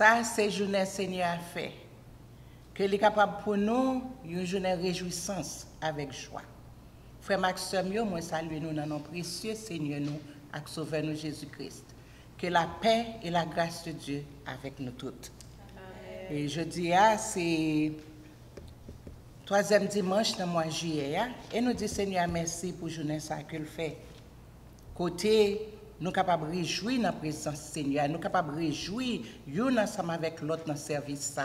Ça, c'est journée Seigneur a fait. Que est capable pour nous, une journée réjouissance avec joie. Frère Max, moi salue nous dans nos précieux Seigneur nous, et Sauveur nous Jésus-Christ. Que la paix et la grâce de Dieu avec nous toutes. Et je dis, ah, c'est troisième dimanche dans le mois de juillet. hein, Et nous disons, Seigneur, merci pour journée ça que le fait. Côté, nous capables de réjouir dans la présence Seigneur. Nous capables de réjouir, l'un ensemble avec l'autre dans le service.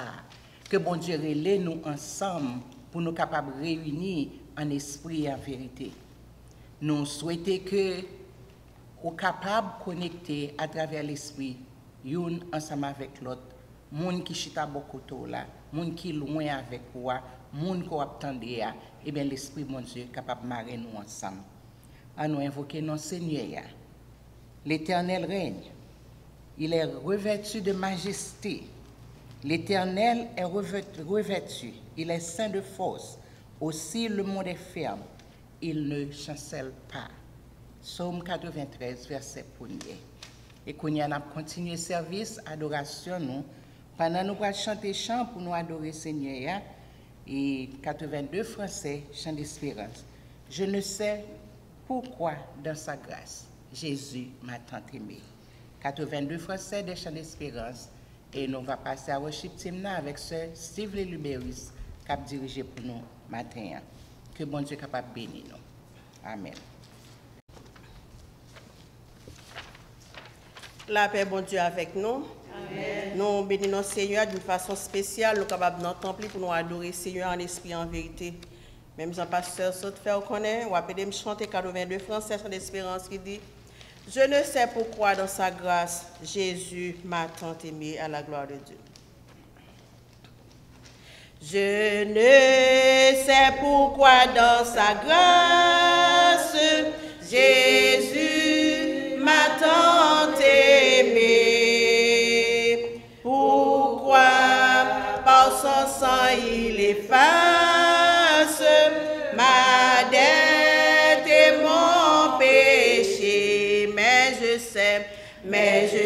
Que bon Dieu relève nous ensemble pour nous capables de réunir en esprit et en vérité. Nous souhaitons que ou capable de connecter à travers l'esprit, yon ensemble avec l'autre. Moun qui chita beaucoup là, moun qui loin avec toi, moun qui attendent et eh bien l'esprit mon Dieu capable de marrer nous ensemble. À nous invoquer nos Seigneur. L'Éternel règne. Il est revêtu de majesté. L'Éternel est revêtu. Il est saint de force. Aussi le monde est ferme. Il ne chancelle pas. Psaume 93, verset 1er. Et qu'on y a continué service, adoration, nous. Pendant nous allons chanter chant pour nous adorer Seigneur, et 82 français, chant d'espérance. Je ne sais pourquoi dans sa grâce, Jésus m'a tant aimé. 82 français des chants d'espérance. Et nous allons passer à worship team là avec ce Steve Leluberis qui a dirigé pour nous matin. Que bon Dieu capable de bénir nous. Amen. La paix, bon Dieu, avec nous. Nous bénissons Seigneur d'une façon spéciale. Nous sommes capables temple pour nous adorer Seigneur en esprit et en vérité. Même Jean-Pasteur saute faire connaît, ou appelé me chanter 82 français sans d'espérance qui dit Je ne sais pourquoi dans sa grâce, Jésus m'a tant aimé à la gloire de Dieu. Je ne sais pourquoi dans sa grâce, Jésus m'a tant aimé. Pourquoi par son sang il efface ma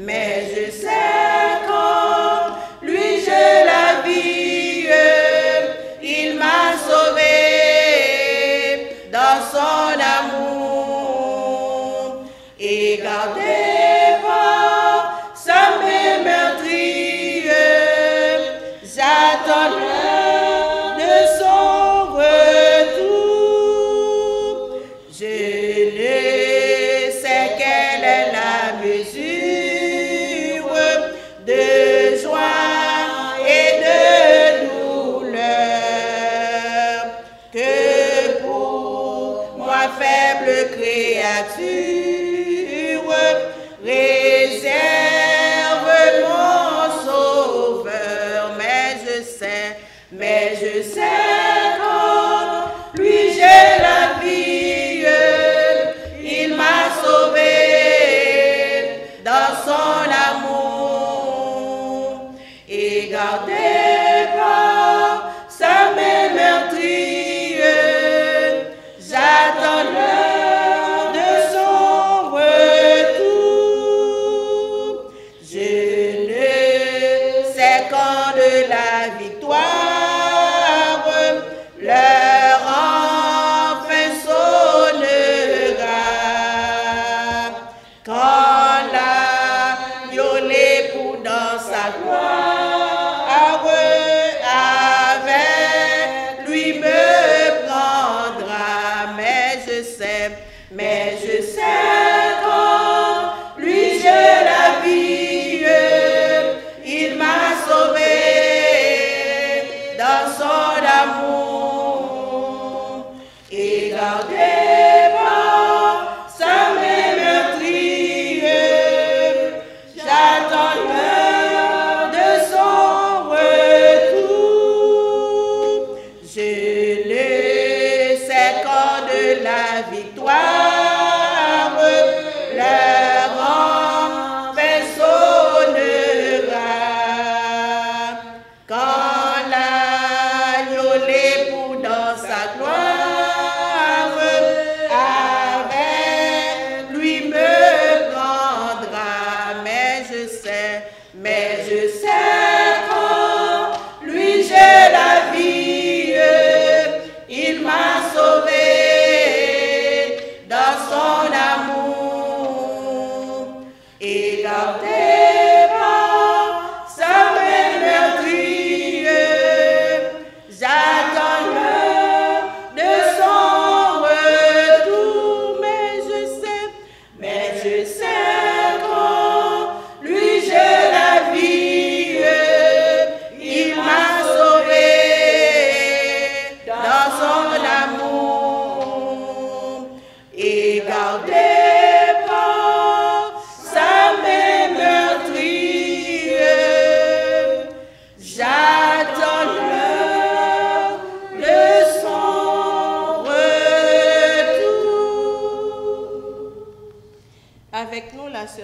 mais je sais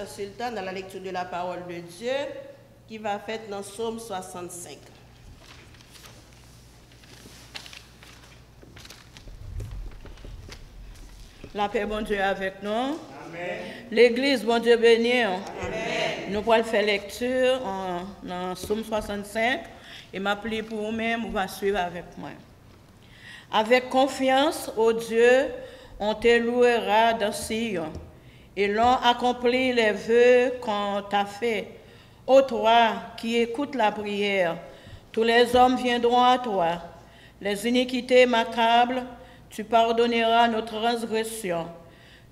Sultane, dans la lecture de la parole de Dieu, qui va faire dans Psaume 65. La paix, bon Dieu, avec nous. L'Église, bon Dieu béni. Nous pourrons faire lecture en, dans Somme 65 et m'appeler pour vous-même, vous va suivre avec moi. Avec confiance au Dieu, on te louera dans Sion et l'on accompli les vœux qu'on t'a fait. Ô toi qui écoutes la prière, tous les hommes viendront à toi. Les iniquités m'accablent, tu pardonneras nos transgressions.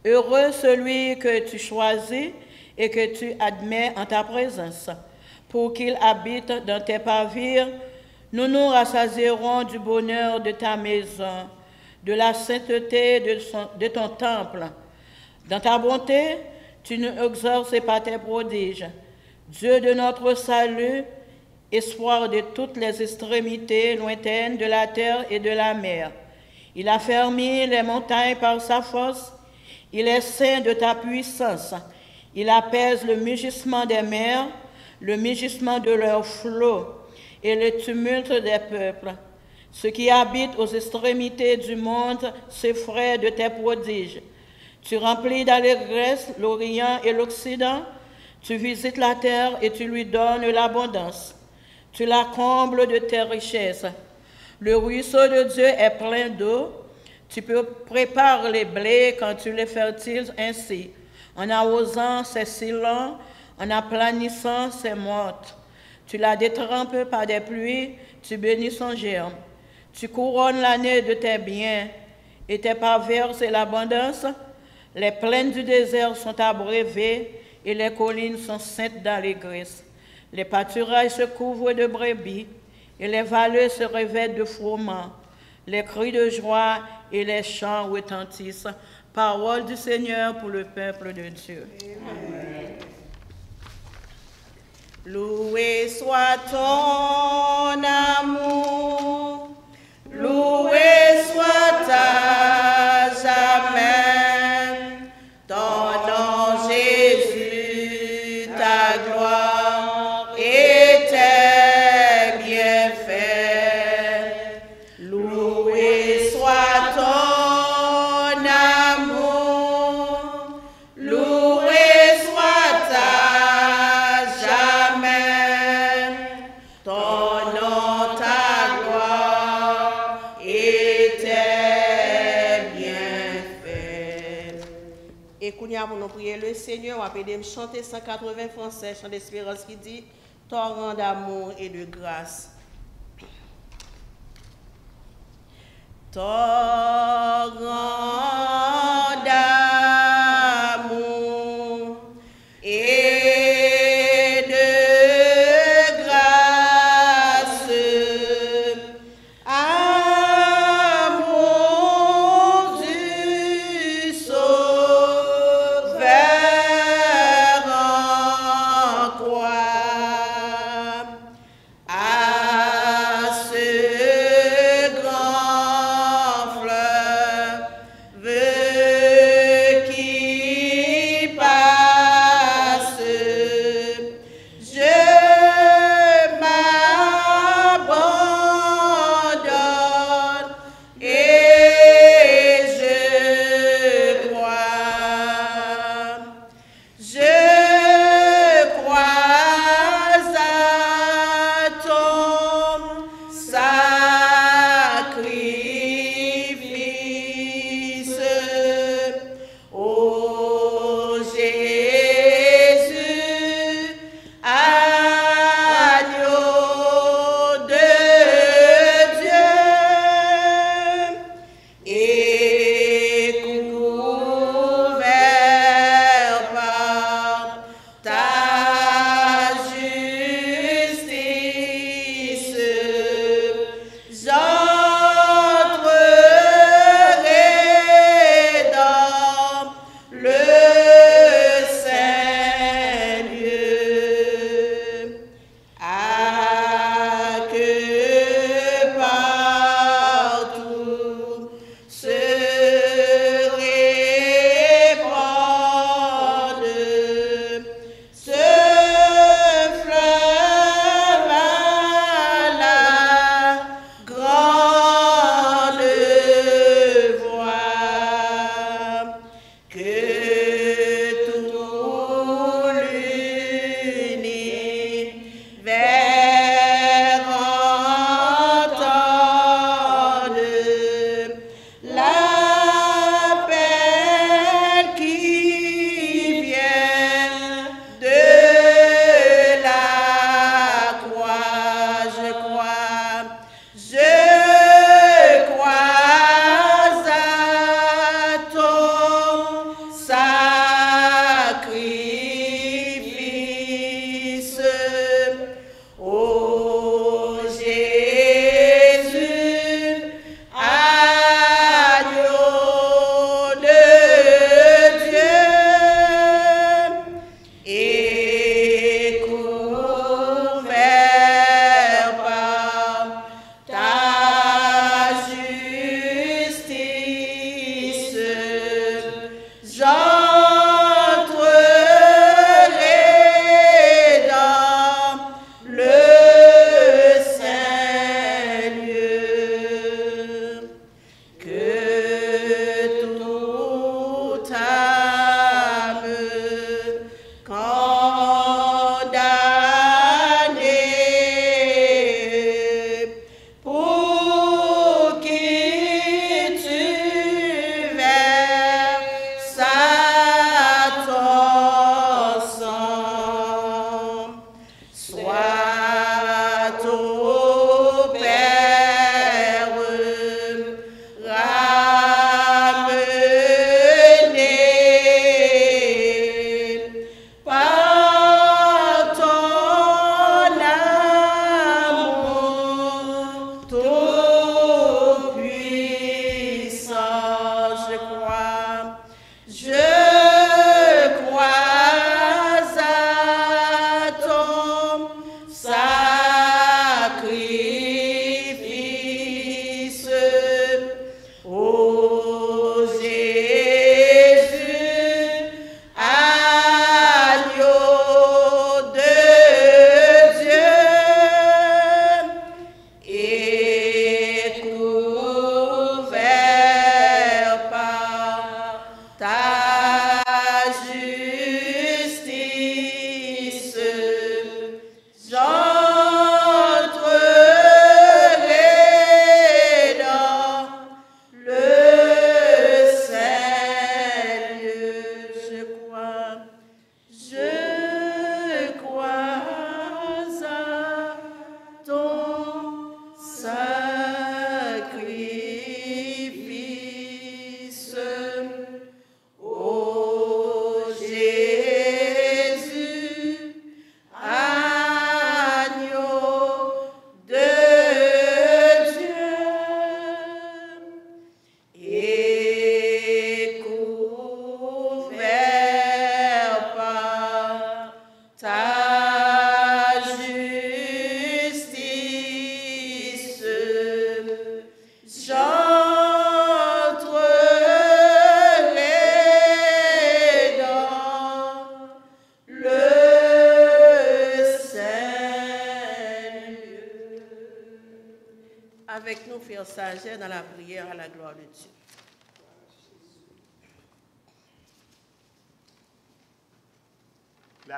Heureux celui que tu choisis et que tu admets en ta présence, pour qu'il habite dans tes pavires. Nous nous rassasierons du bonheur de ta maison, de la sainteté de ton temple. Dans ta bonté, tu nous exauces par tes prodiges. Dieu de notre salut, espoir de toutes les extrémités lointaines de la terre et de la mer. Il a fermé les montagnes par sa force. Il est saint de ta puissance. Il apaise le mugissement des mers, le mugissement de leurs flots et le tumulte des peuples. Ceux qui habitent aux extrémités du monde s'effraient de tes prodiges. Tu remplis d'allégresse l'Orient et l'Occident. Tu visites la terre et tu lui donnes l'abondance. Tu la combles de tes richesses. Le ruisseau de Dieu est plein d'eau. Tu peux préparer les blés quand tu les fertiles ainsi, en arrosant ses sillons, en aplanissant ses mottes. Tu la détrempes par des pluies, tu bénis son germe. Tu couronnes l'année de tes biens, et tes pavers c'est l'abondance. Les plaines du désert sont abreuvées, et les collines sont saintes d'allégresse. Les pâturages se couvrent de brebis, et les vallées se revêtent de froment. Les cris de joie et les chants retentissent. Parole du Seigneur pour le peuple de Dieu. Loué soit ton amour, loué soit à Le Seigneur, on va aider chanter 180 français, chant d'espérance qui dit Torrent d'amour et de grâce. Torrent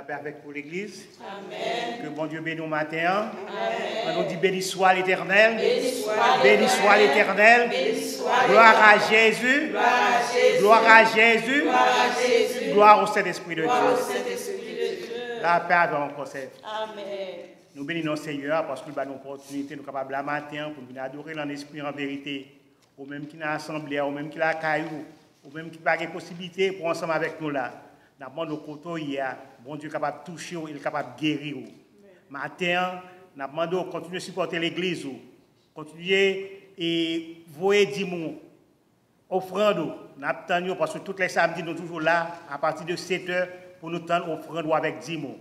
paix avec pour l'Église. Amen. Que bon Dieu bénisse au matin. Amen. On nous dit béni soit l'Éternel. Béni soit l'Éternel. Gloire à Jésus. Gloire à Jésus. Gloire au Saint-Esprit de Dieu. La paix avec encore Amen. Nous bénissons Seigneur parce qu'il nous donne l'opportunité, nous sommes capables la matin pour nous adorer l'esprit en vérité. Ou même qui n'a assemblée, ou même qui l'a caillou, ou même qui n'a pas possibilité pour ensemble avec nous là. Nous demandons côté hier, bon Dieu capable de toucher, il capable de guérir. Matin, nous demandons de continuer à supporter l'église, continuer et voyer 10 mots, offrande. Nous attendons parce que tous les samedis, nous sommes toujours là à partir de 7 heures pour nous tendre offrande avec 10 mots.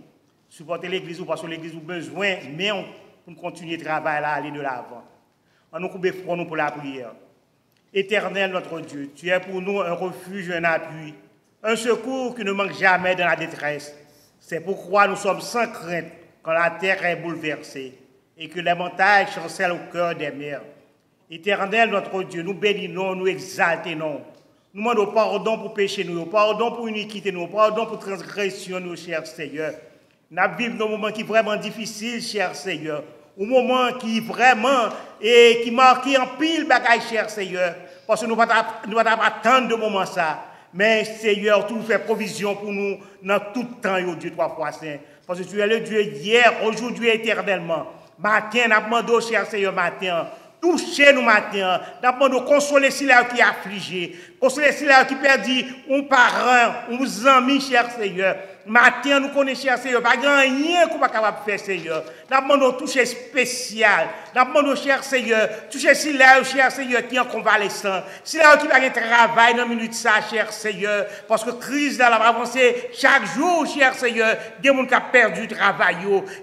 Supporter l'église parce que l'église a besoin, mais on, pour continuer le travail là, aller de l'avant. On nous coupe front pour la prière. Éternel notre Dieu, tu es pour nous un refuge, un appui, un secours qui ne manque jamais dans la détresse. C'est pourquoi nous sommes sans crainte quand la terre est bouleversée et que les montagnes chancellent au cœur des mers. Éternel notre Dieu, nous bénissons, nous exaltons. Nous demandons pardon pour péché, nous, pardon pour iniquité, nous, pardon pour transgression, nous, cher Seigneur. Nous vivons dans moments qui sont vraiment difficiles, cher Seigneur. Un moment qui vraiment et qui marque en pile bagaille, cher Seigneur. Parce que nous ne pouvons pas attendre de moment ça. Mais Seigneur, tu nous fais provision pour nous dans tout temps, Dieu, trois fois saint. Parce que tu es le Dieu hier, aujourd'hui, éternellement. Matin, nous demandons, cher Seigneur, matin, touchez-nous matin. Nous demandons consoler celui qui est affligé. Consoler celui qui perdit un parent, un ami, cher Seigneur. Matin, nous connaissons, cher Seigneur, pas rien qu'on pas capable de faire, Seigneur. Nous demandons toucher spécial. Nous demandons, cher Seigneur, toucher si là, cher Seigneur, qui est en convalescent. Si là, qui va travail dans minute, ça, cher Seigneur. Parce que crise là, va avancer chaque jour, cher Seigneur. Des gens qui ont perdu le travail,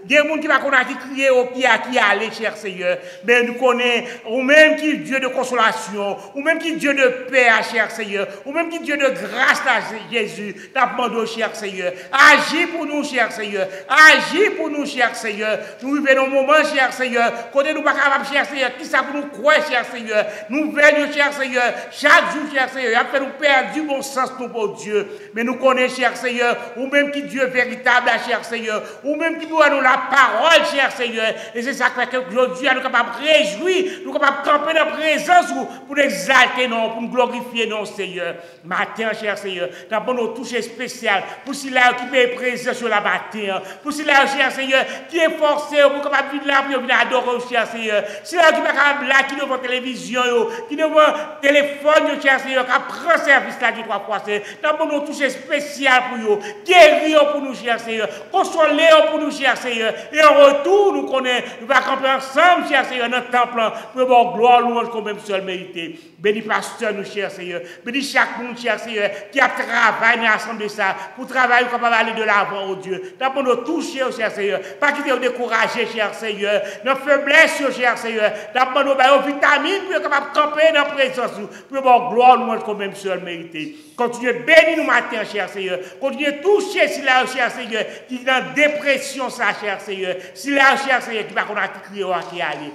des gens qui vont crier au pied à qui aller, cher Seigneur. Mais nous connaissons, ou même qui est Dieu de consolation, ou même qui est Dieu de paix, cher Seigneur, ou même qui est Dieu de grâce, à Jésus. Nous demandons, cher Seigneur, agis pour nous, cher Seigneur. Agis pour nous, cher Seigneur. Nous vivons un moment, cher Seigneur, côté nous pas capable, cher Seigneur, qui ça pour nous croire, cher Seigneur? Nous venons, cher Seigneur, chaque jour, cher Seigneur, après nous perdre du bon sens, nous, pour Dieu. Mais nous connaissons, cher Seigneur, ou même qui Dieu véritable, cher Seigneur, ou même qui doit nous la parole, cher Seigneur. Et c'est ça que aujourd'hui, nous sommes capables de réjouir, nous sommes capables de camper dans la présence pour exalter, non, pour nous glorifier, non, Seigneur. Matin, cher Seigneur, nous avons nos touches spéciales pour ceux-là qui est présent sur la bataille, pour ceux-là, cher Seigneur, qui est forcé pour capable vivre là, pour venir adorer, cher Seigneur. Ceux-là qui est capable là, qui devant télévision, qui devant téléphone, cher Seigneur, qui prend service là du trois fois, nous avons nos touches spéciales pour eux, guérir pour nous, cher Seigneur, consoler pour nous, cher Seigneur. Et en retour, nous connaissons, nous allons camper ensemble, cher Seigneur, dans le temple, pour avoir gloire, louange, comme même seul mérité. Bénis pasteur, nous, cher Seigneur. Bénis chaque monde, cher Seigneur, qui a travaillé dans ça, pour travailler, d'aller de l'avant, oh Dieu. D'abord, nous toucher, cher Seigneur. Pas quitter nous décourager, cher Seigneur. Nos faiblesses, cher Seigneur. D'abord, nous avons vitamines pour être capable de camper dans la présence, pour avoir gloire, louange, comme même seul mérité. Continuez bénir nous matin, cher Seigneur. Continuez toucher si là, cher Seigneur, qui est dans dépression, ça, cher Seigneur. Si là, cher Seigneur, qui va qu'on a crié qui aller.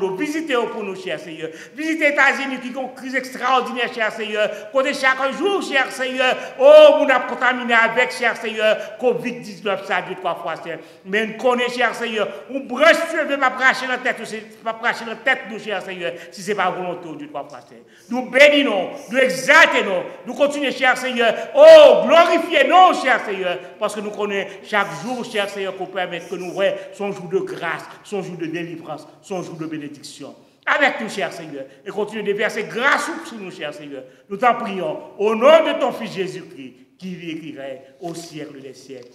Nous visiter pour nous, cher Seigneur. Visiter États-Unis qui ont une crise extraordinaire, cher Seigneur. Côté chaque jour, cher Seigneur. Oh, nous avons contaminé avec, cher Seigneur, Covid-19, ça, deux, trois fois, Seigneur. Mais nous connaissons, cher Seigneur. On branche cheveux, cracher dans la tête, dans la tête, nous, cher Seigneur, si ce n'est pas volonté, deux, trois fois, Seigneur. Nous bénissons, nous exaltons, nous continuons, cher Seigneur. Oh, glorifiez-nous, cher Seigneur, parce que nous connaissons chaque jour, cher Seigneur, qu'on permet que nous voyons son jour de grâce, son jour de délivrance, son jour de bénédiction. Avec nous, cher Seigneur, et continue de verser grâce sur nous, cher Seigneur. Nous t'en prions, au nom de ton Fils Jésus-Christ, qui vivrait au siècle des siècles.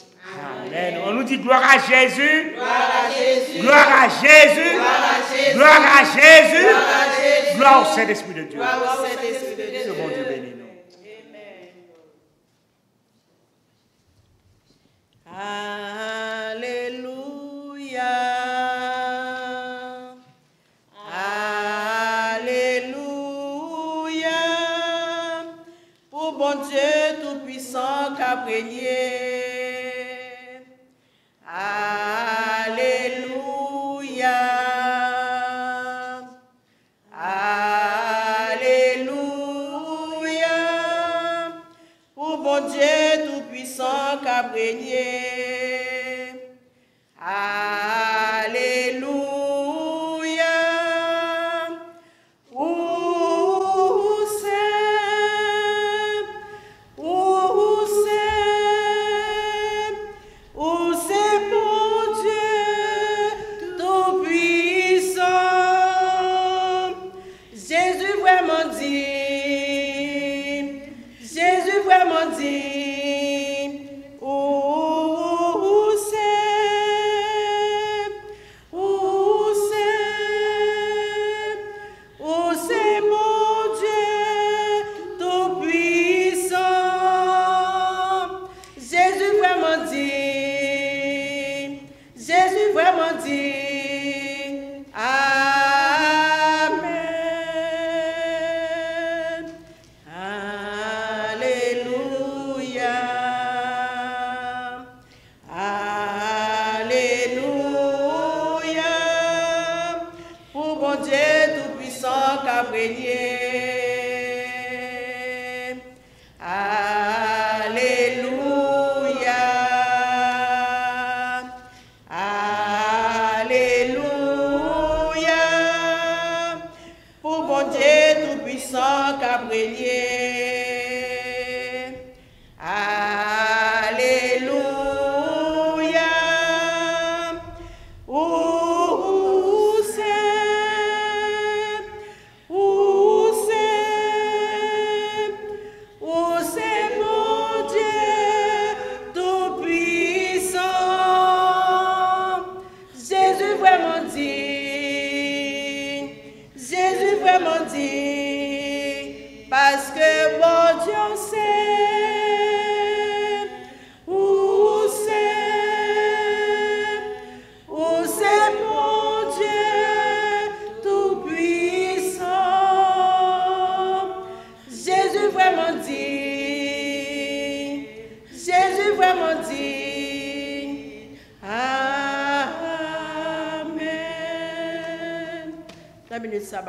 Amen. On nous dit gloire à Jésus. Gloire à Jésus. Gloire à Jésus. Gloire à Jésus. Gloire à Jésus. Gloire au Saint-Esprit de Dieu. Gloire au Saint-Esprit de Que Dieu. bon Dieu bénisse nous. Alléluia.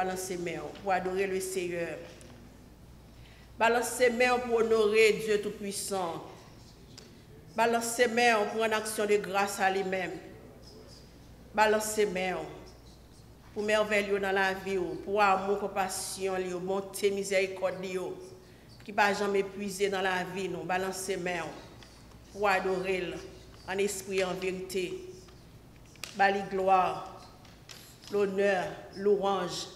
Balancez main pour adorer le Seigneur. Balancez main pour honorer Dieu Tout-Puissant. Balancez main pour une action de grâce à lui-même. Balancez main pour merveille dans la vie, pour amour, compassion, bonté, miséricorde, qui va jamais épuiser dans la vie, nous balancer main pour adorer en esprit en vérité. Bali gloire, l'honneur, l'orange,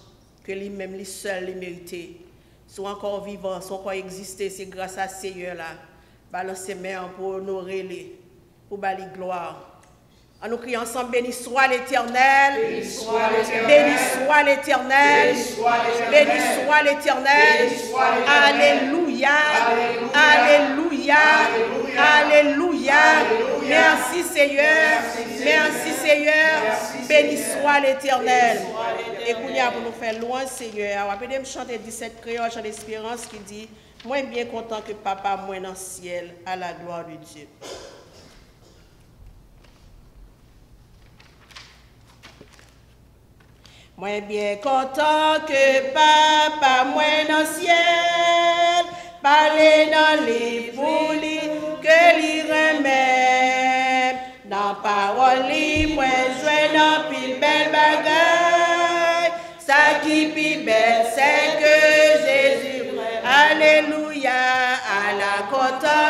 que lui-même, lui seul, lui mérité. Soit encore vivant, soit encore existé, c'est grâce à Seigneur là. Balancer main pour honorer les, pour bali gloire. En nous criant ensemble, béni soit l'Éternel. Béni soit l'Éternel. Béni soit l'Éternel. Béni soit l'Éternel. Alléluia. Alléluia. Alléluia. Merci Seigneur. Merci Seigneur. Béni soit l'Éternel. Et pour nous faire loin, Seigneur. On va me chanter 17 créoles, chant d'espérance qui dit Moi bien content que papa, moi dans le ciel, à la gloire de Dieu. Moi bien content que papa, le ciel, parler dans les fouilles que l'y remet. Dans parole, moi jouer dans pile belle bagaille. Ça qui pi belle, c'est que Jésus. Alléluia, à la content.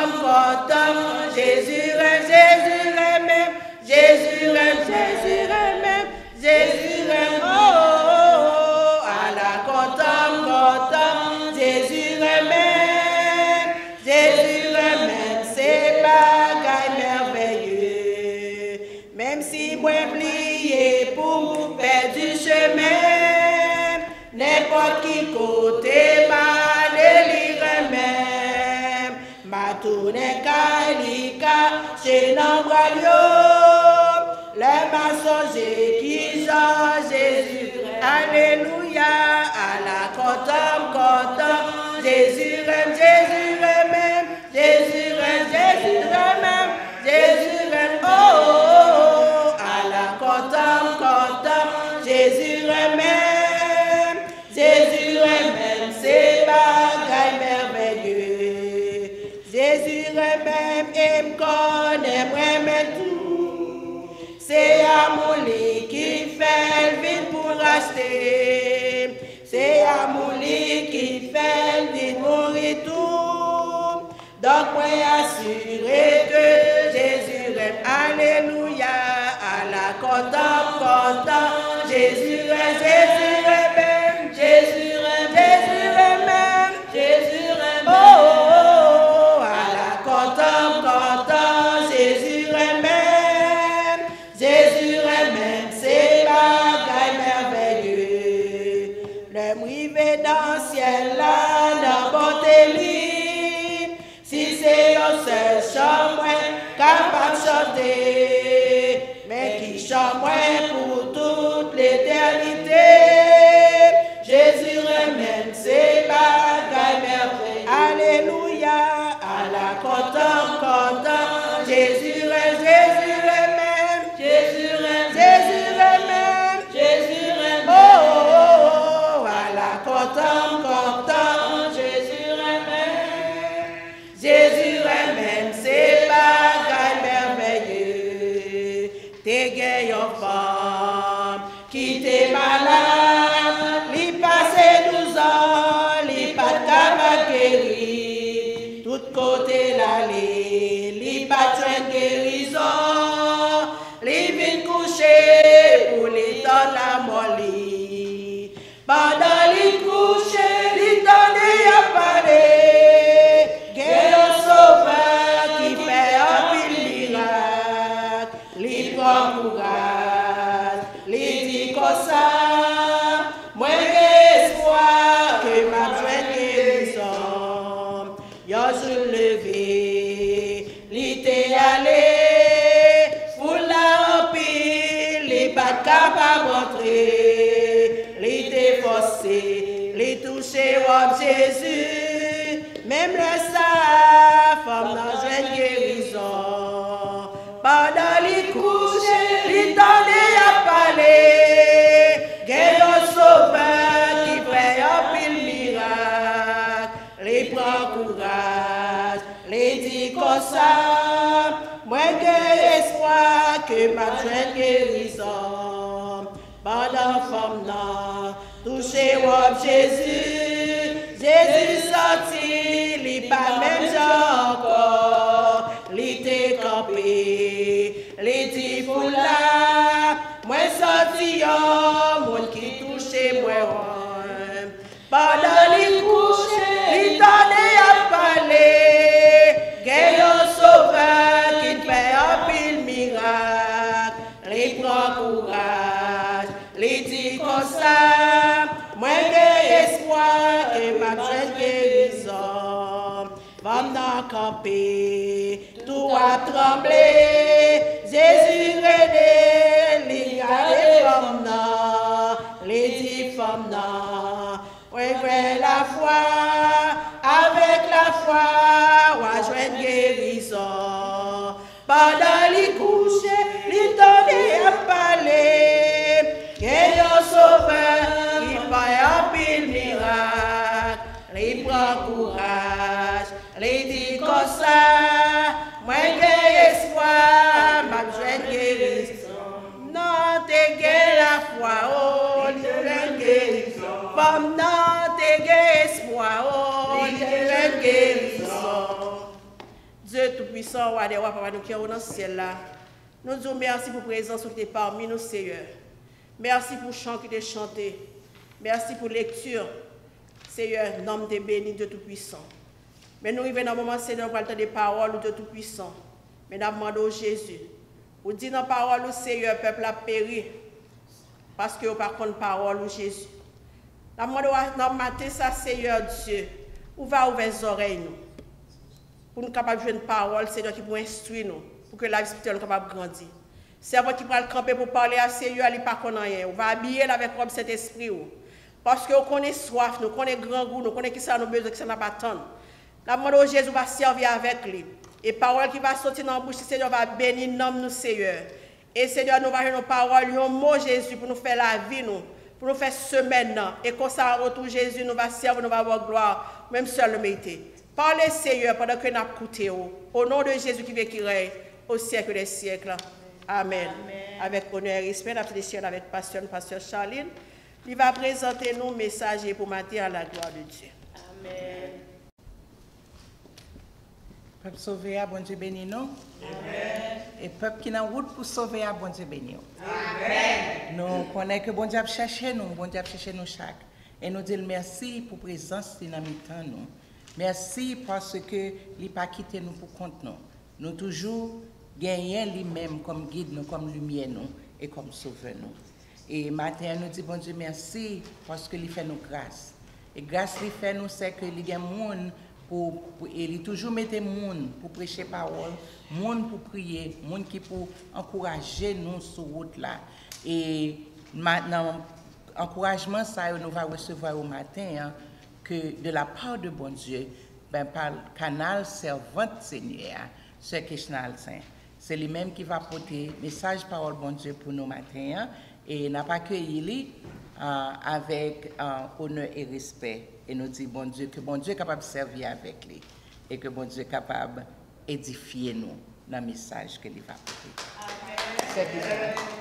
Capable de ça. Moi j'ai espoir que ma jeune guérison. Pendant femme là, touché au Jésus. Jésus tremblé, Jésus rené, li gardé femme nan, li dit femme nan, ouais, ouais, la foi, avec la foi, ouais, joindre guérison, pendant les couches, li tendait à parler, et un sauveur qui fait un pile miracle, li prend courage, li dit comme ça, moi La foi, oh, guérison. Gay espoir, oh, guérison. Dieu Tout-Puissant, roi des rois, papa, nous qui sommes dans le ciel là. Nous disons merci pour la présence qui est parmi nous, Seigneur. Merci pour le chant qui est chanté. Merci pour la lecture. Seigneur, nom de béni, Dieu Tout-Puissant. Mais nous arrivons dans le moment, Seigneur, pour le temps des paroles de Dieu Tout-Puissant. Mais nous demandons Jésus. Vous dites dans la parole, au Seigneur, peuple a péri. Parce que vous par contre parole au Jésus. Nous demandons dans le matin, ça, Seigneur Dieu. Où va ouvrir les oreilles, nous? Pour nous capables de jouer une parole, Seigneur, qui pour instruire nous, pour que la vie spirituelle soit capable de grandir. Servant qui prend le camper pour parler à Seigneur, il pas connaît rien. On va habiller avec comme cet esprit. Parce que nous soif, nous connaissons grand goût, nous connaissons qui ça nous besoin, qui ça pas tant. La demande au Jésus va servir avec lui. Et parole qui va sortir dans la bouche, Seigneur va bénir nom nous, Seigneur. Et Seigneur, nous va nos paroles, un mot Jésus pour nous faire la vie, nous, pour nous faire semaine. Et comme ça, en retour, Jésus nous va servir, nous va avoir gloire, même seul le mériter. Parlez, Seigneur, pendant que nous avons écouté. Au nom de Jésus qui veut qui règne au siècle des siècles. Amen. Avec honneur et respect, nous avec passion, pasteur Charline. Il va présenter nous messager pour matin à la gloire de Dieu. Amen. Peuple sauvé, à bon Dieu béni nous. Et peuple qui est en route pour sauver, à bon Dieu béni nous. Nous connaissons que bon Dieu a cherché nous, bon Dieu a cherché nous chaque. Et nous disons merci pour la présence de nous. nous. Merci parce que il n'a pas quitté nous pour compte nous. Nous toujours gagnons lui-même comme guide nous, comme lumière nous et comme sauveur nous. Et matin, nous disons bon Dieu merci parce qu'il fait nous grâce. Et grâce qu'il fait nous, c'est qu'il y a monde pour, pour il toujours mettait monde pour prêcher parole, monde pour prier, monde qui pour encourager nous sur route là. Et maintenant, encouragement ça nous va recevoir au matin hein, que de la part de bon Dieu, ben, par le canal servante Seigneur, ce Kishnal Saint. C'est lui-même qui va porter message parole bon Dieu pour nous matin hein, et n'a pas accueilli euh, avec euh, honneur et respect. Et nous dit bon Dieu que bon Dieu est capable de servir avec lui et que bon Dieu est capable d'édifier nous dans le message qu'il va porter. C'est bien.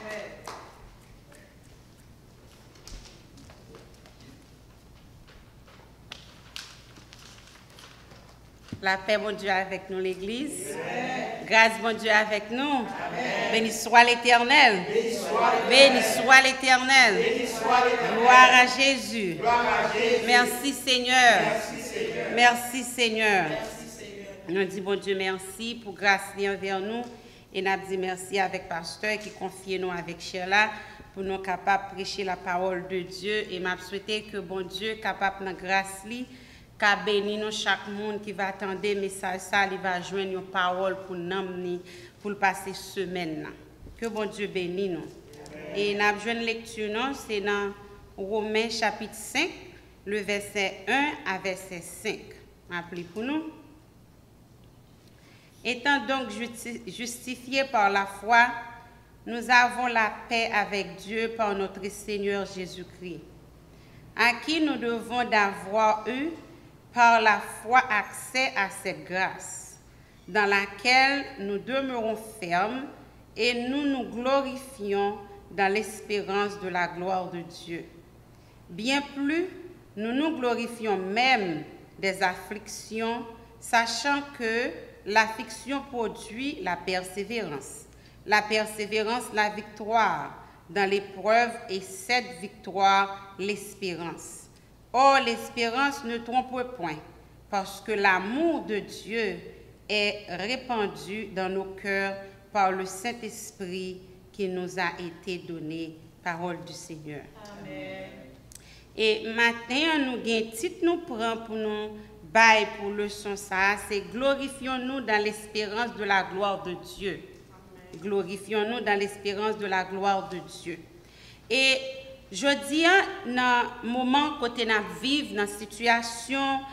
La paix, mon Dieu, avec nous, l'Église. Grâce, mon Dieu, avec nous. Béni soit l'Éternel. Béni soit l'Éternel. Gloire à Jésus. Merci, Seigneur. Merci, Seigneur. Nous disons, bon Dieu, merci pour grâce envers nous. Et nous disons merci avec pasteur qui confie nous avec Sheila pour nous capables de prêcher la parole de Dieu. Et m'a souhaité que bon Dieu capable de grâce qu'a béni nous chaque monde qui va attendre message ça, il va joindre une parole pour nous pour le passer semaine. Que bon Dieu bénisse nous. Et nous avons une lecture, c'est dans Romains chapitre 5, le verset 1 à verset 5. Appelez pour nous. Étant donc justifiés par la foi, nous avons la paix avec Dieu par notre Seigneur Jésus-Christ, à qui nous devons d'avoir eu par la foi accès à cette grâce, dans laquelle nous demeurons fermes et nous nous glorifions dans l'espérance de la gloire de Dieu. Bien plus, nous nous glorifions même des afflictions, sachant que l'affliction produit la persévérance. La persévérance, la victoire dans l'épreuve et cette victoire, l'espérance. Or, l'espérance ne trompe point, parce que l'amour de Dieu est répandu dans nos cœurs par le Saint-Esprit qui nous a été donné. Parole du Seigneur. Amen. Et maintenant, nous avons titre nous prend pour nous bail pour le son ça, c'est glorifions-nous dans l'espérance de la gloire de Dieu. Glorifions-nous dans l'espérance de la gloire de Dieu. Et Jodi nan mouman kote nan viv nan situasyon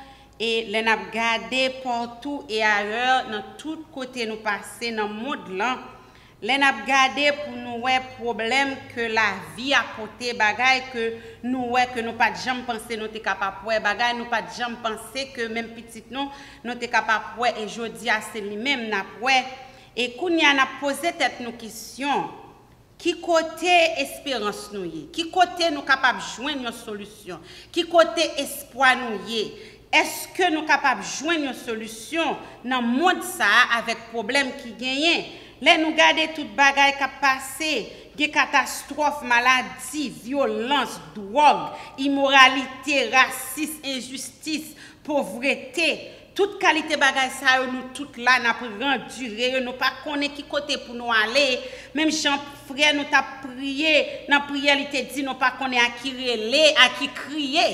e le nan gade portou e ayer nan tout kote nou pase nan moun lan, le nan gade pou nou we problem ke la vi apote bagay ke nou we ke nou pat jam pense nou te kapap we, bagay nou pat jam pense ke menm pitit nou nou te kapap we e jodi ase li menm nap we. E koun ya nap pose tet nou kisyon. ki kote espérance nou ye, ki kote nou kapab jwen yon solusyon, ki kote espoi nou ye, eske nou kapab jwen yon solusyon nan moun sa avèk problem ki genyen. Lè nou gade tout bagay kap pase, ge katastrofe, maladi, violans, drog, imoralite, rasis, injustis, povreté, tout kalite bagay sa yo nou tout la na pou rendure yo, nou pa konen ki kote pou nou ale, mem jan fre nou ta priye, nan priye li te di nou pa konen a ki rele, a ki kriye,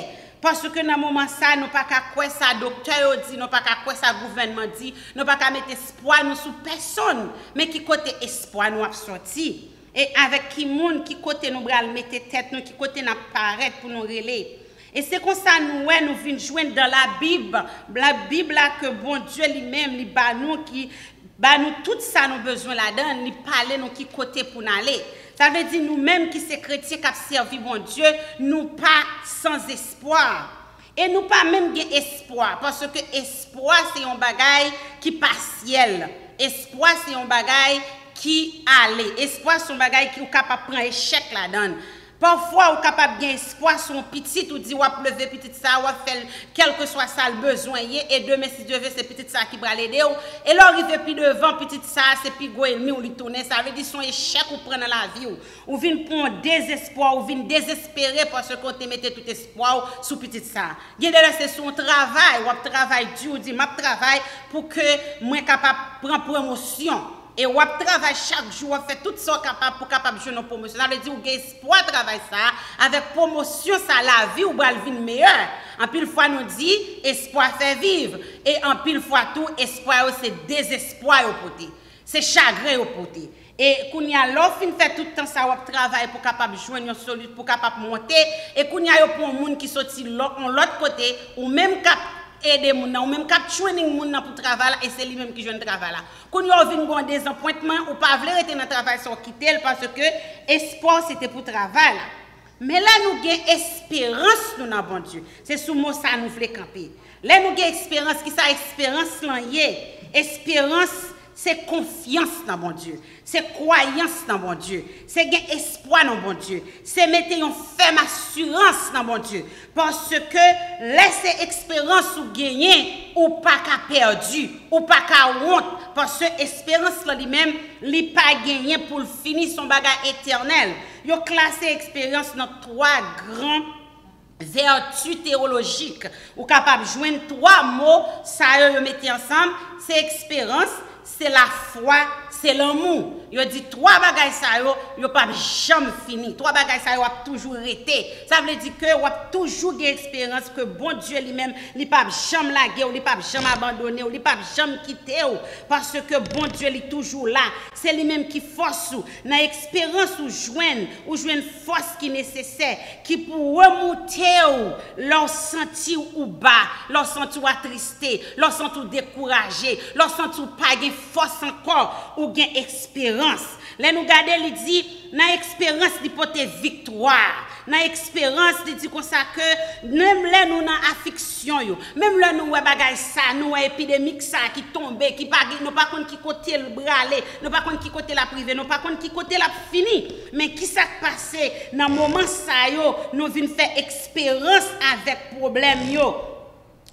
paske nan mouman sa nou pa ka kwe sa doktor yo di, nou pa ka kwe sa gouvenman di, nou pa ka met espoi nou sou person, men ki kote espoi nou ap soti, e avek ki moun ki kote nou bral mette tet nou, ki kote na paret pou nou rele, E se kon sa nou wè nou vin jwen dan la bib, la bib la ke bon Diyo li mèm li ba nou ki, ba nou tout sa nou bezwen la dan, li pale nou ki kote pou nan le. Sa ve di nou mèm ki se kretye kap servi bon Diyo, nou pa sans espoir. E nou pa mèm gen espoir, parce ke espoir se yon bagay ki pasyel. Espoir se yon bagay ki ale. Espoir se yon bagay ki ou kap ap pran echec la dan. Parfois, on est capable gagner espoir son petit ou dit wap lever petit ça, wap faire quel que soit ça le besoin et demain si Dieu veut c'est petit ça qui va l'aider et là arrive plus devant petit ça c'est plus gros ennemi ou lui tourner ça veut dire son échec ou prendre la vie ou ou vient prendre désespoir ou vient désespérer parce qu'on te mettait tout espoir sous petit ça. Gardez là c'est son travail, ou travail dur, ou dit m'a travail pour que moi capable de prendre promotion. Et on travaille chaque jour, on fait tout ça capable pour capable jouer nos promotions. Ça veut dire qu'on espoir travailler ça. Avec promotion, ça la vie ou va vie meilleure. En pile fois, nous dit, espoir fait vivre. Et en pile fois, tout, espoir, c'est désespoir au côté. C'est chagrin au côté. Et quand y a l'offre, fait tout le temps ça, on travaille pour capable joindre une solution, pour capable monter. Et quand y a pour un monde qui sorti de l'autre côté, ou même cap aider moun ou même cap training moun pour travail et c'est lui même qui joue travail là quand yo vinn gon désappointement ou pas vle rester dans travail sans quitter parce que espoir c'était pour travail mais là nous gain espérance nous dans bon Dieu. C'est sous mot ça nous voulons camper. Là nous gain espérance. Qui ça espérance là espérance c'est confiance dans bon Dieu, c'est croyance dans bon Dieu, c'est gain espoir dans bon Dieu, c'est mettre une ferme assurance dans bon Dieu. Parce que laisser expérience ou gagner ou pas qu'à perdu, ou pas qu'à honte, parce que espérance lui-même, lui pas gagné pour finir son bagage éternel. Yo classé expérience dans trois grands vertu théologique ou capable de joindre trois mots, ça eux, mettre ensemble, c'est expérience, c'est la foi, c'est l'amour. Yo di, 3 bagay sa yo, yo pa jam fini. 3 bagay sa yo ap toujou rete. Sa vle di ke wap toujou gen eksperyans ke bon Diyo li men, li pa jam lage ou, li pa jam abandone ou, li pa jam kite ou. Parce ke bon Diyo li toujou la. Se li men ki fos ou, nan eksperyans ou jwen, ou jwen fos ki nesesè, ki pou remoute ou, lor senti ou ba, lor senti ou atristé, lor senti ou dekouraje, lor senti ou pa gen fos ankor, ou gen eksperyans. Expérience. Là nous garder il dit dans expérience il victoire. Dans expérience il dit comme ça que même là nous dans affliction yo, même là nous bagay ça, nous épidémique ça qui tombe, qui pas nous pas contre qui côté le bralé, nous pas contre qui côté la privé, nous pas contre qui côté la fini. Mais qui ça passé? Dans moment ça yo, nous vinn faire expérience avec problème yo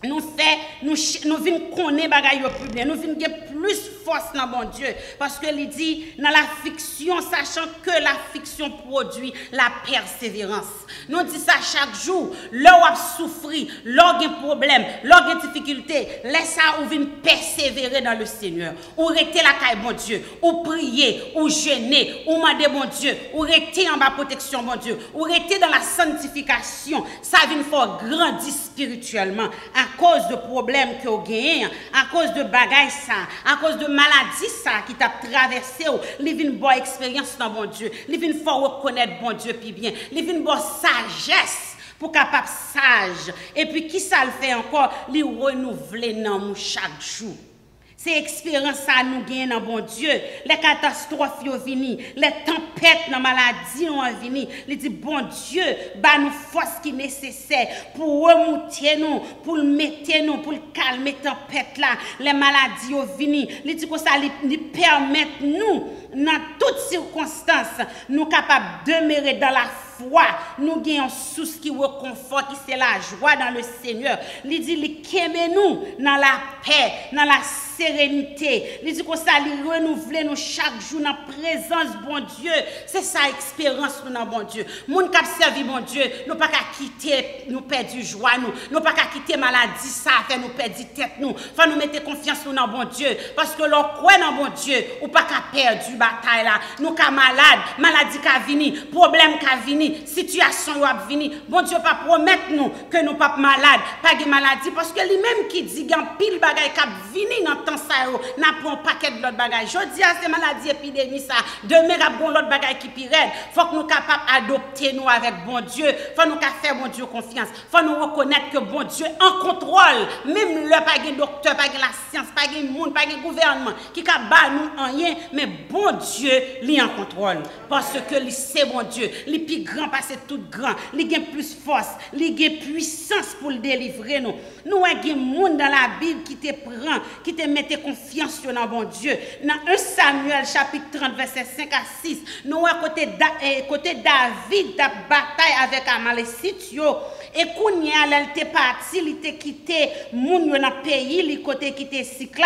nous fait nous nous venons connaître bagaille plus bien nous venons plus force dans bon Dieu. Parce que dit dans la fiction sachant que la fiction produit la persévérance. Nous dit ça chaque jour. Là où a souffrir là un problème là une difficulté. Laisse ça ou persévérer dans le Seigneur. Ou rester la caille bon Dieu. Ou prier ou jeûner ou demander bon Dieu. Ou rester en bas protection bon Dieu. Ou rester dans la sanctification. Ça vient faire grandir spirituellement. À cause de problèmes que vous gagnez, à cause de bagages ça, à cause de maladi sa ki tap travesse ou, li vin bo eksperyans nan bon Diyo, li vin fò wè konèd bon Diyo pi bien, li vin bo sajes pou kapap saj, epi ki sa l fè ankon, li renouvle nan mou chak chou. Se eksperyans sa nou gen nan bon Diyo, le katastrof yo vini, le tempet nan maladi yo an vini, li di bon Diyo ba nou fos ki nesesè pou remoutye nou, pou l'mette nou, pou l'kalme tempet la, le maladi yo vini, li di ko sa li, li permette nou nan tout sirkonstans nou kapab demere dan la fos. Fwa, nou gen yon sous ki wè konfort, ki se la jwa dan le Seigneur. Li di li keme nou nan la pe, nan la sèche. Sérénité. Il dit que ça, il renouvelle nous chaque jour dans la présence bon Dieu. C'est ça expérience nous dans bon Dieu. Moun qui servi bon Dieu, nous pas qu'à quitter, nous perdre joie nous. Nous pas qu'à quitter maladie ça fait nous perdre tête nous. Faut nous mettre confiance nous dans bon Dieu parce que l'on croit dans bon Dieu ou pas qu'à perdre bataille là. Nous qu'à malade, maladie qui venir, problème qui venir, situation qui venir. Bon Dieu pas promettre nous que nous pas malade, pas de maladie parce que lui-même qui dit qu'il pile bagaille qui venir dans temps ça n'a pas un paquet de l'autre bagaille. Je dis à ces maladies épidémie ça, demain a bon l'autre bagaille qui pire. Faut que nous capables adopter nous avec bon Dieu. Faut nous faire bon Dieu confiance. Faut nous reconnaître que bon Dieu en contrôle. Même le pas de docteur, pas de la science, pas de monde, pas de gouvernement qui a nous rien, mais bon Dieu, lui en contrôle. Parce que c'est bon Dieu. Il plus grand parce que tout grand. Il a plus force. Il a puissance pour le délivrer nous. Nous avons des monde dans la Bible qui te prend, qui te mettez confiance dans bon Dieu. Dans 1 Samuel chapitre 30 verset 5 à 6, nous à côté, eh, côté David da bataille avec Amalécite. Et kounya elle était parti, il était quitté moun dans pays, li côté quitté Sikla,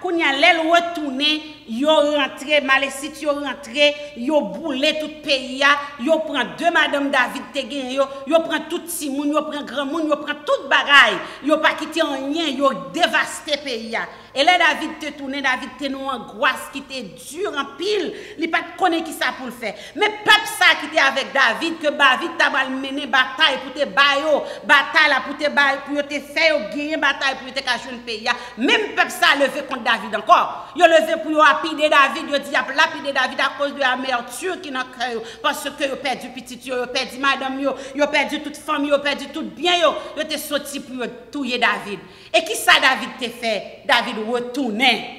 kounya l'elle retourné, yo rentré Malécite yo rentré, yo boulé tout pays ya, yo prend deux madame David te gen yo, prend tout si moun, prend grand moun, yo prend tout bagaille, yo pas quitté rien, yo dévasté pays ya. Et là, David te tourné, David te nous angoisse qui était dur en pile. Il pas connaît qui ça pour le faire. Mais peuple ça qui était avec David, que David t'a mené bataille pour te bailler, bataille pour te bailler, pour te faire gagner bataille pour te cacher le pays. Même peuple ça levé contre David encore. Il levé pour lapider David, il dit lapider David à cause de l'amertume qui dans cœur. Parce que a perdu petit, il a perdu madame, il a perdu toute famille, il a perdu tout bien, il a sorti pour tuer David. Et qui ça David te fait? David retourner.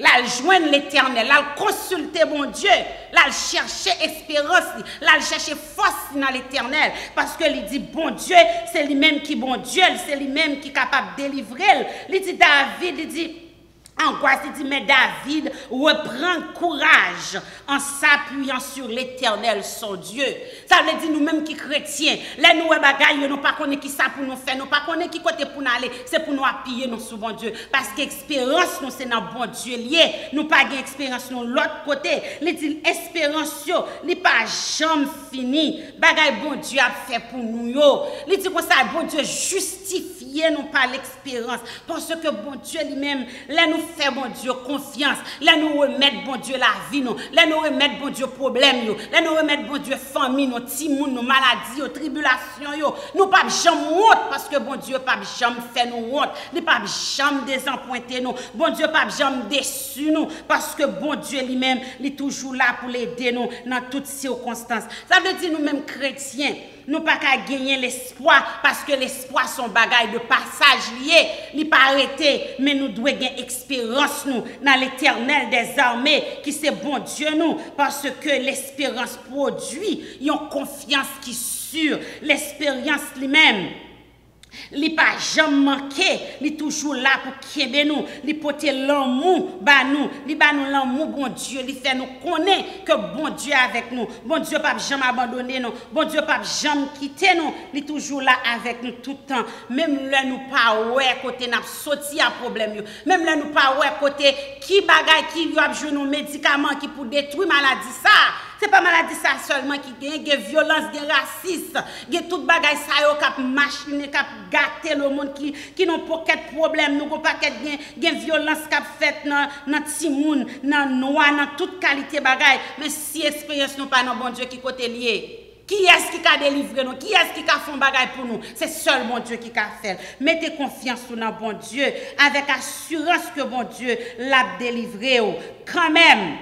Là, joindre l'éternel, là, consulter mon Dieu, là, chercher espérance, là, chercher force dans l'éternel. Parce que il dit, bon Dieu, c'est lui-même qui bon Dieu, c'est lui-même qui capable de délivrer. Il dit, David, il dit, Angoisse, il dit, mais David reprend courage en s'appuyant sur l'éternel, son Dieu. Ça veut dire nous-mêmes qui chrétiens, là nous bagaille, nous pas connaît qui ça pour nous faire, nous pas connaît qui côté pour nous aller, c'est pour nous appuyer nous sur bon Dieu. Parce qu'expérience nous c'est dans bon Dieu lié, nous pas gain nous l'autre côté. Il dit espérance yo, il pas jamais fini. Bagaille bon Dieu a fait pour nous yo. Il dit ça bon Dieu justifier nous par l'expérience parce que bon Dieu lui-même là nous fait bon Dieu confiance, là nous remettre bon Dieu la vie nous, là nous remettre bon Dieu problème yo, là nous remettre bon Dieu famille, nos timoun, nos maladies, nos tribulations yo. Nous pas jamais parce que bon Dieu pas jamais fait nous honte, il pas jamais désempointer nous. Bon Dieu pas jamais déçu nous parce que bon Dieu lui-même, est toujours là pour l'aider nous dans toutes circonstances. Ça veut dire nous mêmes chrétiens nous nou pa ka genyen l'espoi, paske l'espoi son bagay de passage liye, li pa arete, men nou dwe gen eksperans nou nan l'Eternel des armè, ki se bon Diyo nou, paske l'espérans prodwi, yon konfians ki sur, l'espérans li menm. Li pa jam manke, li toujou la pou kebe nou, li pote lan mou ba nou, li ba nou lan mou bon Diyo, li fe nou konen ke bon Diyo avek nou. Bon Diyo pap jam abandone nou, bon Diyo pap jam kite nou, li toujou la avek nou toutan. Mem le nou pa we kote nap soti a problem yo, mem le nou pa we kote ki bagay ki yo apjou nou medikaman ki pou detwi maladi sa. C'est pas maladie ça seulement qui gagne, il violence, il racisme, y a tout bagay ça yo kap machine, kap gâter le monde qui qui n'ont pas de problème, nous pas de gain violence kap fait dans dans ti moun, dans noir, dans toute qualité bagay, mais si expérience nous pas dans bon Dieu qui côté lié. Qui est-ce qui a délivré nous? Qui est-ce qui a fait un bagage pour nous? C'est seul mon Dieu qui a fait. Mettez confiance dans bon Dieu avec assurance que bon Dieu l'a délivré. Quand même,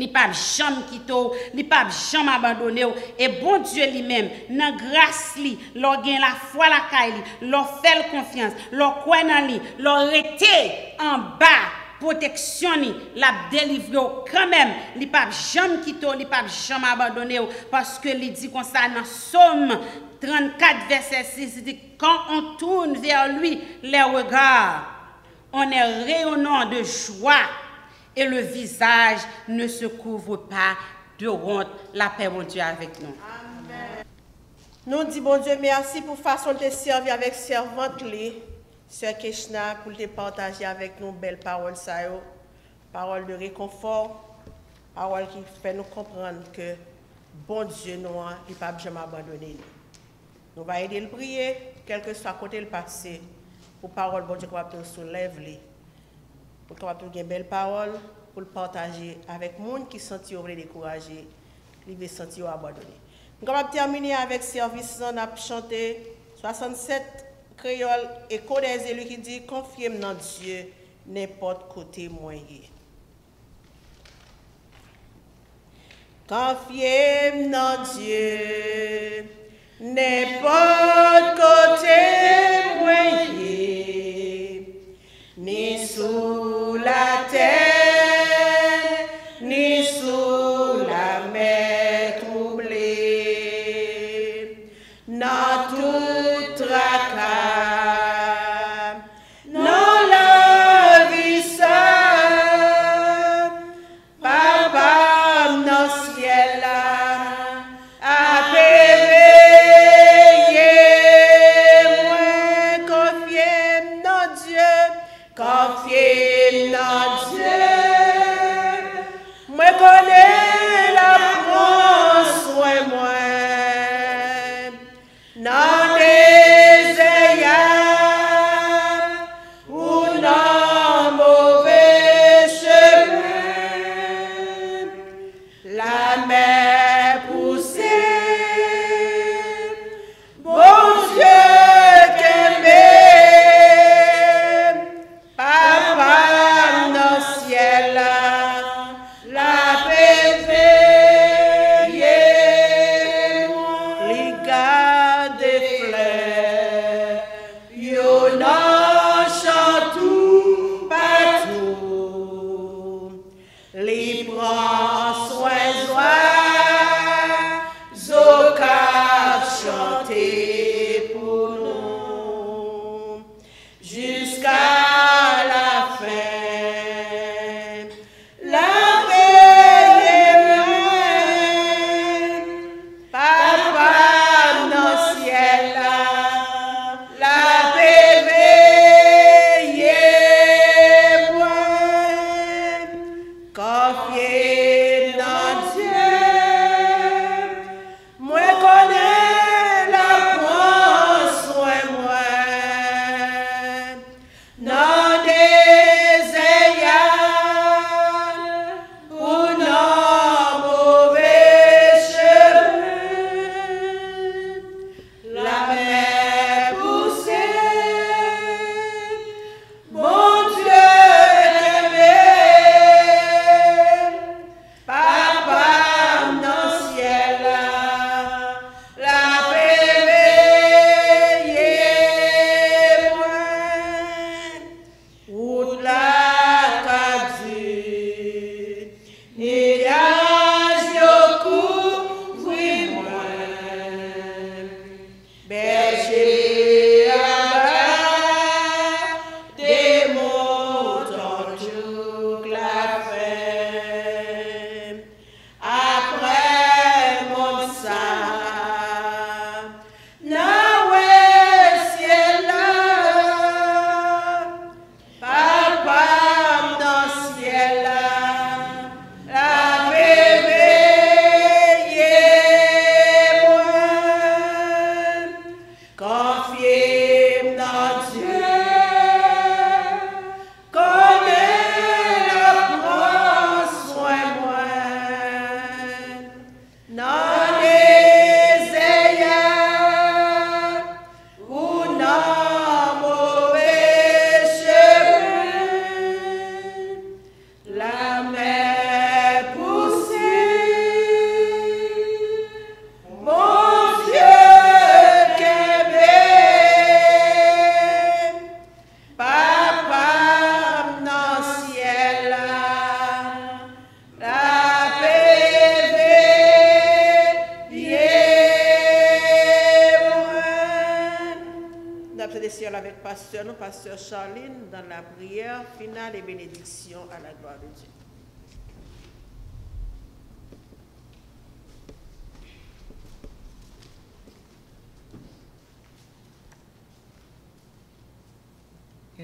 Li pa jam kito ou, li pa jam abandone ou. E bon Diyo li men, nan grase li, lor gen la fwa la kay li, lor fel konfians, lor kwen nan li, lor rete an ba proteksyon li, la delivre ou kanmen. Li pa jam kito ou, li pa jam abandone ou. Paske li di konsa nan som 34 verset 6, li di, kan on tourne ver lui le regard, on e reyonan de jwa. Et le visage ne se couvre pas de honte. La paix, mon Dieu, avec nous. Amen. Nous disons, bon Dieu, merci pour façon de te servir avec servante, Sœur Keshna, pour te partager avec nous belles paroles, ça, paroles de réconfort, paroles qui fait nous comprendre que bon Dieu, nous, il pas jamais abandonné. Nous allons aider le prier, quel que soit côté le passé, pour parole, bon Dieu, qu'on va te soulever pour capable une belle parole pour le partager avec les gens qui sont découragés, qui veulent sentir abandonnés. Nous allons terminer avec service, on a chanté 67 créoles et des élus qui dit confiez dans Dieu n'importe côté moyen. Confiez dans Dieu n'importe côté moyen la terre,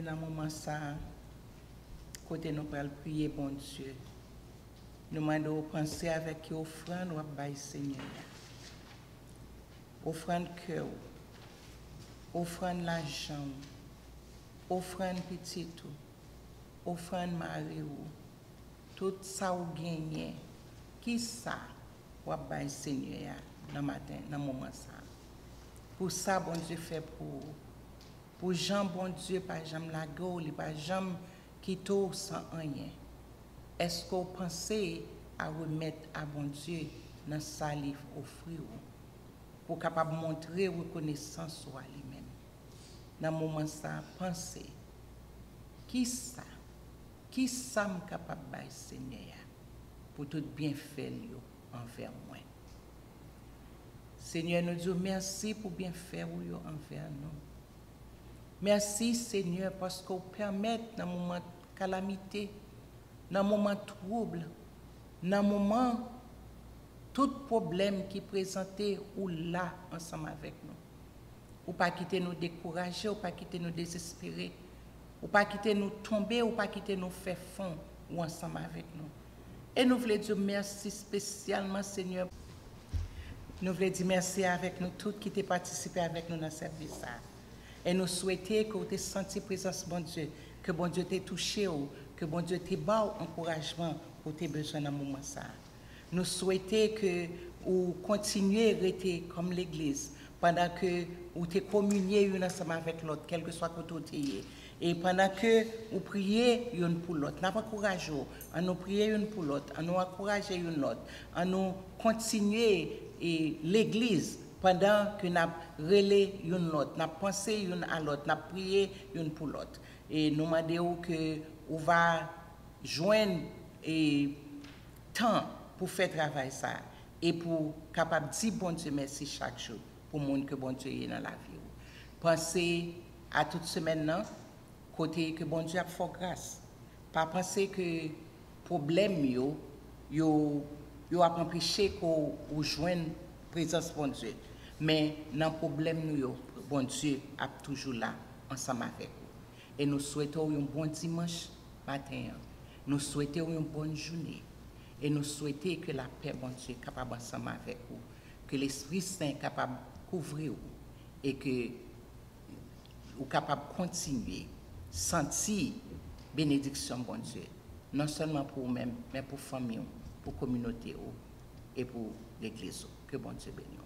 Dans le moment ça, côté nous pour prier, bon Dieu, nous demandons de penser avec offrande ou bail Seigneur. Offrande cœur, offrande l'argent, offrande petit tout, offrande mari ou, tout ça ou gagné, qui ça ou bail Seigneur dans matin, dans le moment. Pour ça, bon Dieu fait pour pou jan bon Diyo pa jam lago, li pa jam kito san anyen. Esko panse a remet a bon Diyo nan sa liv ofri ou, pou kapab montre ou konesans ou a li men. Nan mouman sa, panse, ki sa, ki sa m kapab bay senye ya, pou tout bien fel yo anver mwen. Senye nou diyo, mersi pou bien fel yo anver nou. Merci Seigneur parce que vous dans le moment de calamité, dans le moment de trouble, dans le moment tout problème qui présentait ou là ensemble avec nous. Ou pas quitter nous décourager, ou pas quitter nous désespérer. ou pas quitter nous tomber, ou pas quitter nous faire fond, ou ensemble avec nous. Et nous voulons dire merci spécialement, Seigneur. Nous voulons dire merci avec nous tous qui ont participé avec nous dans ce service. Et nous souhaitons que vous ayez senti la présence bon Dieu, que bon Dieu t'ait touché, ou que bon Dieu t'ait bas encouragement pour tes besoins dans ce moment. ça. Nous souhaitons que vous continuez à rester comme l'Église pendant que vous communiez une ensemble avec l'autre, quel que soit côté tu es. Et pendant que vous priez une pour l'autre, pas courage, à nous prier une pour l'autre, à nous encourager une autre, à nous continuer l'Église Pendan ki nap rele yon lot, nap panse yon alot, nap priye yon pou lot. E nou mande ou ke ou va jwen e tan pou fe travay sa. E pou kapap di bon te mersi chak chou pou moun ke bon te ye nan la vi ou. Panse a tout semen nan, kote ke bon te ap fok gras. Pa panse ke problem yo, yo, yo ap empeshe ko ou jwen présence bon Dieu. Mais dans problème nous bon Dieu a toujours là ensemble avec vous. Et nous souhaitons un bon dimanche matin. Nous souhaitons une bonne journée. Et nous souhaitons que la paix, bon Dieu, est capable ensemble avec vous. Que l'Esprit Saint est capable de couvrir vous. Et que vous capable de continuer, sentir bénédiction, bon Dieu. Non seulement pour vous-même, mais pour la famille, pour la communauté et pour l'Église. Que bon Dieu bénisse.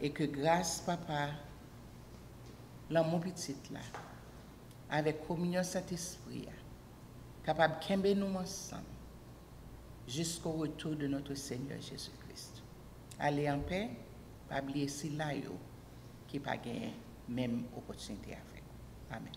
Et que grâce, papa, l'amour petit là, avec communion Saint-Esprit, capable de nous ensemble jusqu'au retour de notre Seigneur Jésus-Christ. Allez en paix, pas oublier si là, qui pas gagné même opportunité avec. Amen.